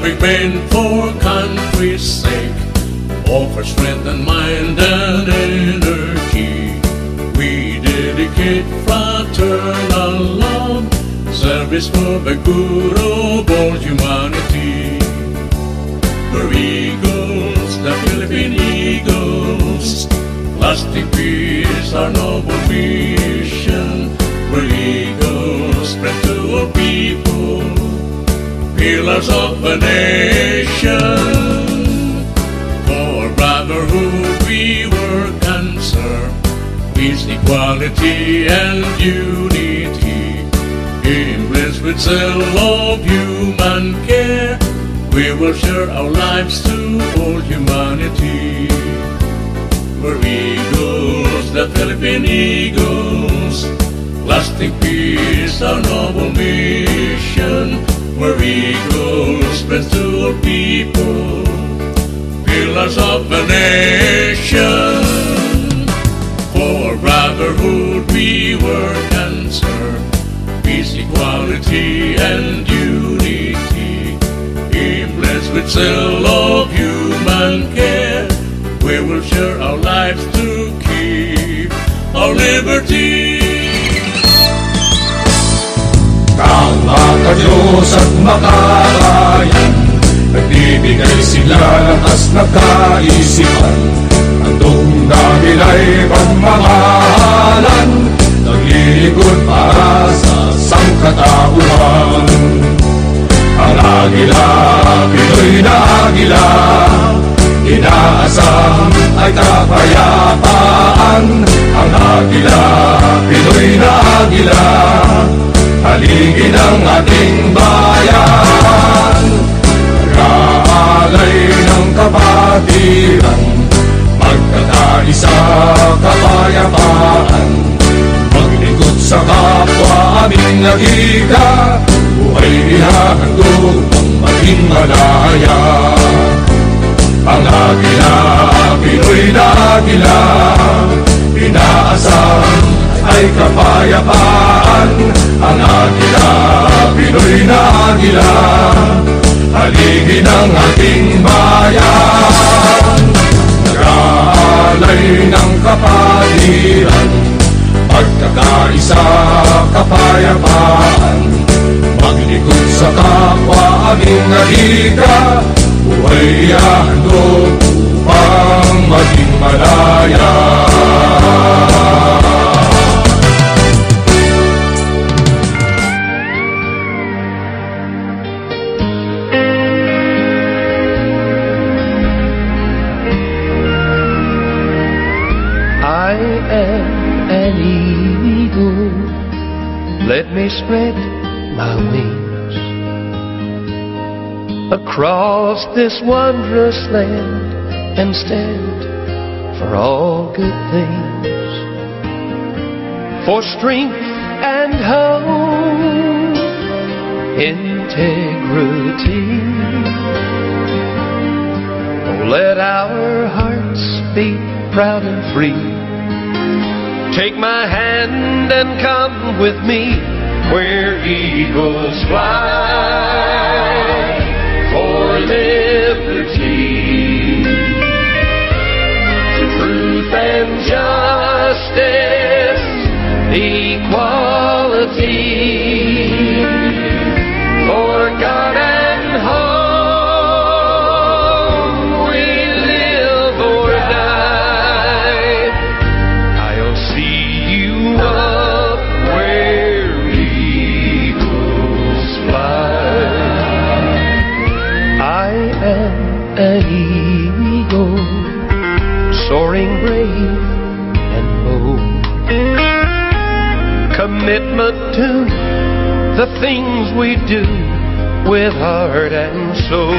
loving men for country's sake, all for strength and mind and energy. We dedicate fraternal love, service for the good of all humanity. We're eagles, the Philippine eagles, lasting peace, our noble mission. We're eagles, spread to all people, pillars of a nation. For brotherhood we and serve, peace, equality, and unity. Impressed with zeal of human care, we will share our lives to all humanity. We're eagles, the Philippine eagles, lasting peace, our noble mission. We're spread to people, pillars of the nation. For brotherhood we and serve, peace, equality, and unity. Blessed with zeal of human care, we will share our lives to keep our liberty. Mga Diyos at makarayan Nagbibigay sila lakas na kaisipan Handong namin ay pagmamahalan Naglilingkod para sa sangkatauhan. Ang agila, Pinoy na agila Inaasam ay kapayapaan Ang agila, Pinoy na agila Haligi ng ating bayan. Raalay ng kapatiran Magkakaisa kapayapaan. Maglingkod sa kapwa aming nagika Buhay ihahandog ang maging malaya. Ang agila, Pinoy na agila Inaasam ay kapayapaan Ang agila, Pinoy na agila Haligi ng ating bayan. Nag-aalay ng kapatiran Pagkakaisa kapayapaan. Maglikod sa kapwa aming nalika Buhay ihandog upang spread my wings across this wondrous land and stand for all good things, for strength and hope, integrity. Oh, let our hearts be proud and free. Take my hand and come with me where eagles fly for liberty. Truth and justice, equality. An eagle, soaring brave and bold. Commitment to the things we do with heart and soul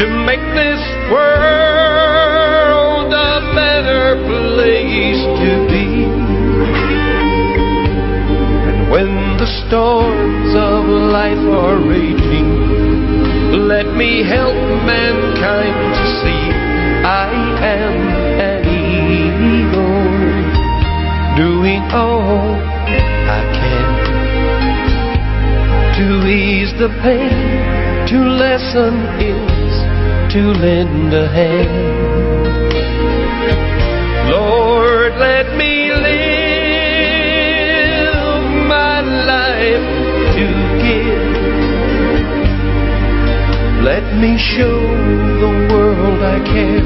to make this world a better place to be. And when the storms of life are raging, me help mankind to see I am an eagle, doing all I can to ease the pain, to lessen ills, to lend a hand. Lord, let me live my life Let me show the world I care.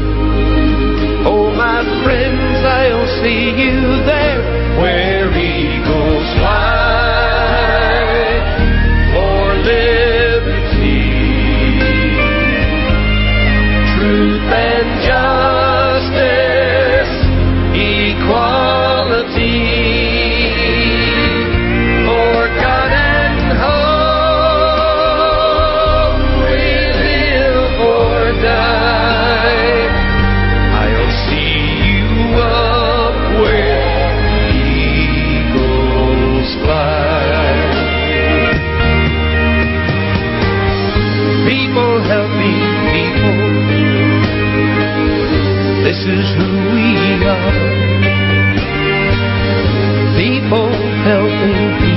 Oh, my friends, I'll see you there where He help me.